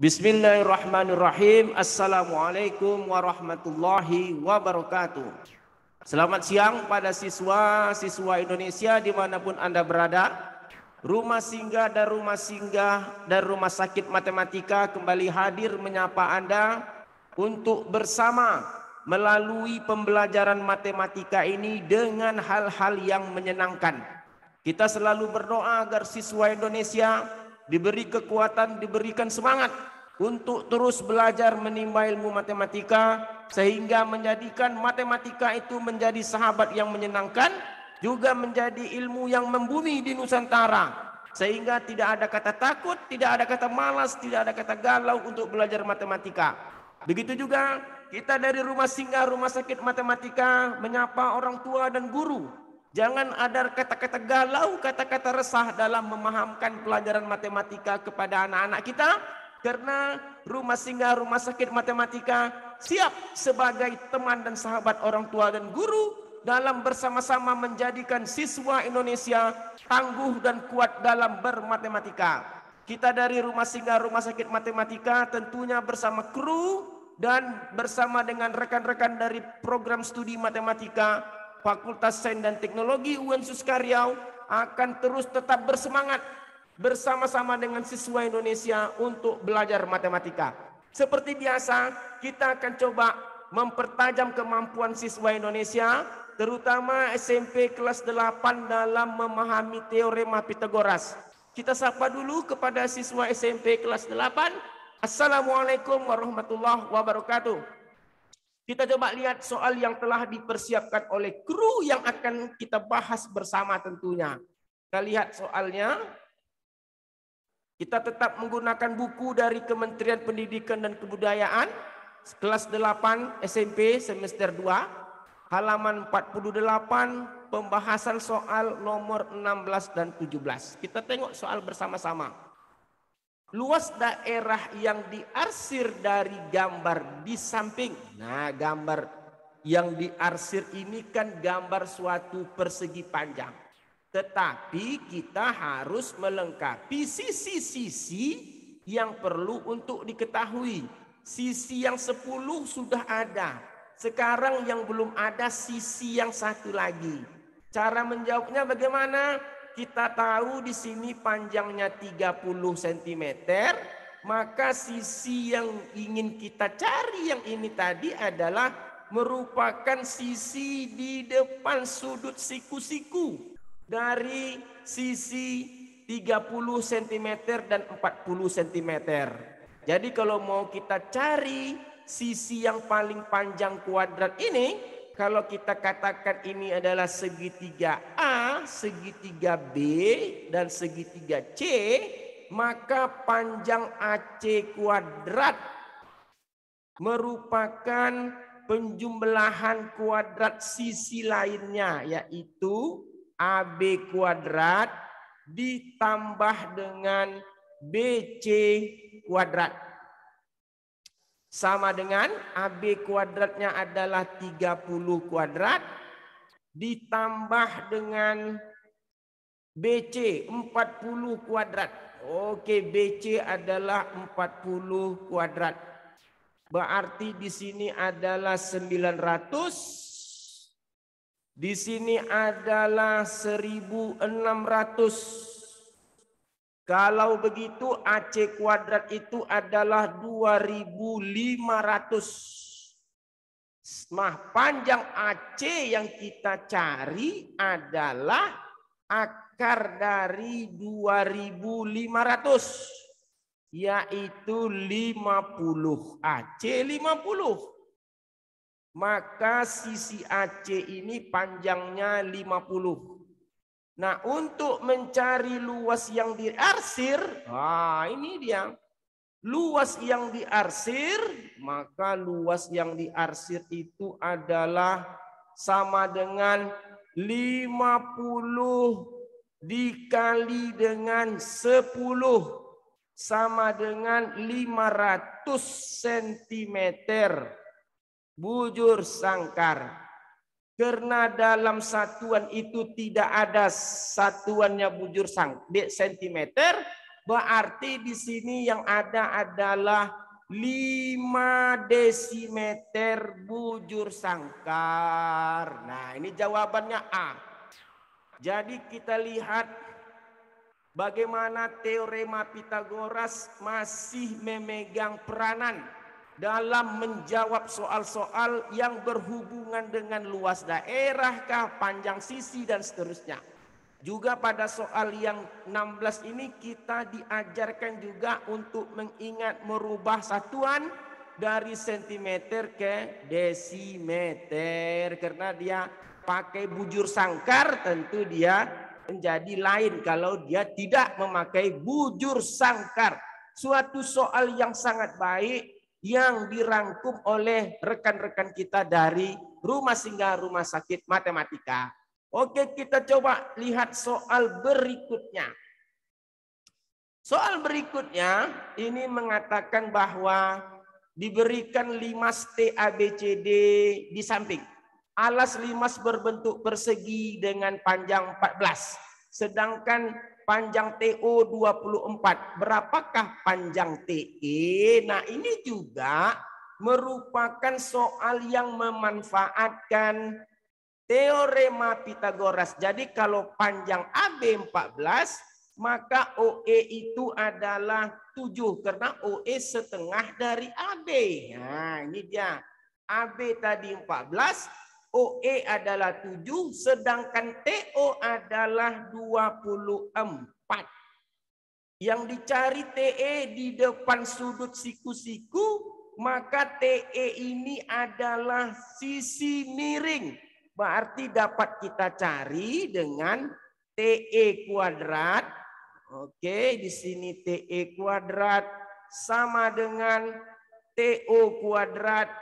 Bismillahirrahmanirrahim. Assalamualaikum warahmatullahi wabarakatuh. Selamat siang pada siswa-siswa Indonesia di mana pun Anda berada. Rumah singgah dan rumah singgah dan rumah sakit matematika kembali hadir menyapa Anda untuk bersama melalui pembelajaran matematika ini dengan hal-hal yang menyenangkan. Kita selalu berdoa agar siswa Indonesia diberi kekuatan, diberikan semangat untuk terus belajar menimba ilmu matematika sehingga menjadikan matematika itu menjadi sahabat yang menyenangkan juga menjadi ilmu yang membumi di Nusantara sehingga tidak ada kata takut, tidak ada kata malas, tidak ada kata galau untuk belajar matematika. Begitu juga kita dari rumah singgah rumah sakit matematika menyapa orang tua dan guru Jangan ada kata-kata galau, kata-kata resah dalam memahamkan pelajaran matematika kepada anak-anak kita. Karena rumah singgah, rumah sakit matematika siap sebagai teman dan sahabat orang tua dan guru dalam bersama-sama menjadikan siswa Indonesia tangguh dan kuat dalam bermatematika. Kita dari rumah singgah, rumah sakit matematika tentunya bersama kru dan bersama dengan rekan-rekan dari program studi matematika Fakultas Sains dan Teknologi UIN Suskaryau akan terus tetap bersemangat bersama-sama dengan siswa Indonesia untuk belajar matematika. Seperti biasa, kita akan coba mempertajam kemampuan siswa Indonesia, terutama SMP kelas 8 dalam memahami teorema Pitagoras. Kita sapa dulu kepada siswa SMP kelas 8. Assalamualaikum warahmatullahi wabarakatuh. Kita coba lihat soal yang telah dipersiapkan oleh kru yang akan kita bahas bersama tentunya. Kita lihat soalnya. Kita tetap menggunakan buku dari Kementerian Pendidikan dan Kebudayaan kelas 8 SMP semester 2 halaman 48 pembahasan soal nomor 16 dan 17. Kita tengok soal bersama-sama. Luas daerah yang diarsir dari gambar di samping. Nah, gambar yang diarsir ini kan gambar suatu persegi panjang. Tetapi kita harus melengkapi sisi-sisi yang perlu untuk diketahui. Sisi yang sepuluh sudah ada. Sekarang yang belum ada sisi yang satu lagi. Cara menjawabnya bagaimana? Kita tahu di sini panjangnya 30 cm, maka sisi yang ingin kita cari yang ini tadi adalah merupakan sisi di depan sudut siku-siku dari sisi 30 cm dan 40 cm. Jadi kalau mau kita cari sisi yang paling panjang kuadrat ini, kalau kita katakan ini adalah segitiga A, segitiga B, dan segitiga C, maka panjang AC kuadrat merupakan penjumlahan kuadrat sisi lainnya yaitu AB kuadrat ditambah dengan BC kuadrat sama dengan AB kuadratnya adalah 30 kuadrat ditambah dengan BC 40 kuadrat. Oke, BC adalah 40 kuadrat. Berarti di sini adalah 900. Di sini adalah 1600. Kalau begitu AC kuadrat itu adalah 2500. Nah, panjang AC yang kita cari adalah akar dari 2500 yaitu 50 AC 50. Maka sisi AC ini panjangnya 50. Nah, untuk mencari luas yang diarsir, ah ini dia. Luas yang diarsir, maka luas yang diarsir itu adalah sama dengan 50 dikali dengan 10 sama dengan 500 cm bujur sangkar. Karena dalam satuan itu tidak ada satuannya bujur sang sentimeter, Berarti di sini yang ada adalah 5 desimeter bujur sangkar. Nah, ini jawabannya A. Jadi kita lihat bagaimana teorema Pitagoras masih memegang peranan dalam menjawab soal-soal yang berhubungan dengan luas daerah, kah, panjang sisi dan seterusnya. Juga pada soal yang 16 ini kita diajarkan juga untuk mengingat merubah satuan dari sentimeter ke desimeter. Karena dia pakai bujur sangkar tentu dia menjadi lain kalau dia tidak memakai bujur sangkar. Suatu soal yang sangat baik yang dirangkum oleh rekan-rekan kita dari rumah singgah rumah sakit matematika. Oke, kita coba lihat soal berikutnya. Soal berikutnya ini mengatakan bahwa diberikan limas TABCD di samping. Alas limas berbentuk persegi dengan panjang 14. Sedangkan panjang TO 24. Berapakah panjang TE? Nah ini juga merupakan soal yang memanfaatkan teorema Pitagoras. Jadi kalau panjang AB 14, maka OE itu adalah 7 karena OE setengah dari AB. Nah, ini dia. AB tadi 14, OE adalah 7, sedangkan TO adalah 24. Yang dicari TE di depan sudut siku-siku, maka TE ini adalah sisi miring Berarti dapat kita cari dengan TE kuadrat. Oke, di sini TE kuadrat sama dengan TO kuadrat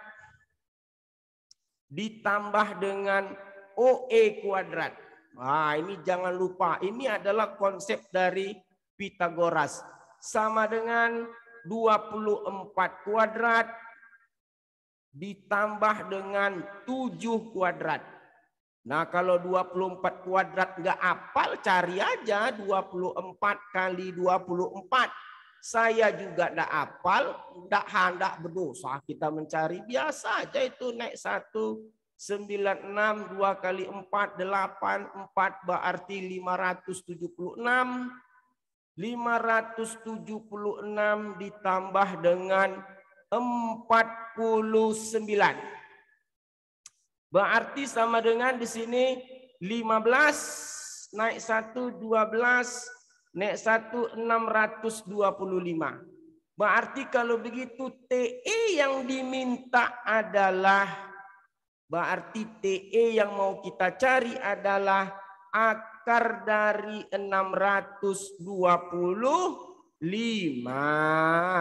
ditambah dengan OE kuadrat. Nah, ini jangan lupa, ini adalah konsep dari Pitagoras. Sama dengan 24 kuadrat ditambah dengan 7 kuadrat. Nah kalau 24 kuadrat nggak apal cari aja 24 kali 24. Saya juga nggak apal, nggak hendak berdosa kita mencari. Biasa aja itu naik satu sembilan enam dua kali empat delapan empat berarti lima ratus tujuh puluh enam. lima ratus tujuh puluh enam ditambah dengan empat puluh sembilan. Berarti sama dengan di sini 15 naik 1 12 naik 1 625. Berarti kalau begitu TE yang diminta adalah berarti TE yang mau kita cari adalah akar dari 625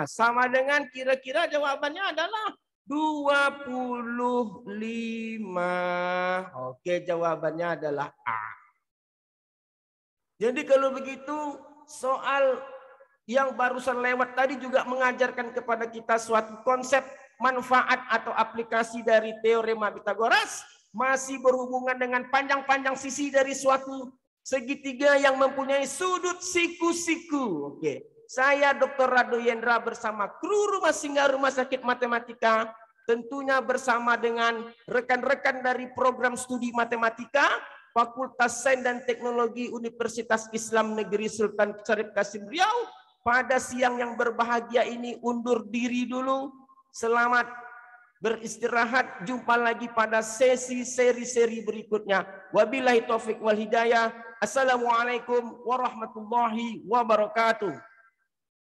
sama dengan kira-kira jawabannya adalah 25. Oke, jawabannya adalah A. Jadi kalau begitu soal yang barusan lewat tadi juga mengajarkan kepada kita suatu konsep manfaat atau aplikasi dari teorema Pitagoras masih berhubungan dengan panjang-panjang sisi dari suatu segitiga yang mempunyai sudut siku-siku. Oke. Saya Dr. Rado Yendra bersama kru Rumah Singgah Rumah Sakit Matematika, tentunya bersama dengan rekan-rekan dari program studi matematika Fakultas Sains dan Teknologi Universitas Islam Negeri Sultan Syarif Kasim Riau. Pada siang yang berbahagia ini undur diri dulu. Selamat beristirahat. Jumpa lagi pada sesi seri-seri berikutnya. Wabillahi taufik wal hidayah. Assalamualaikum warahmatullahi wabarakatuh.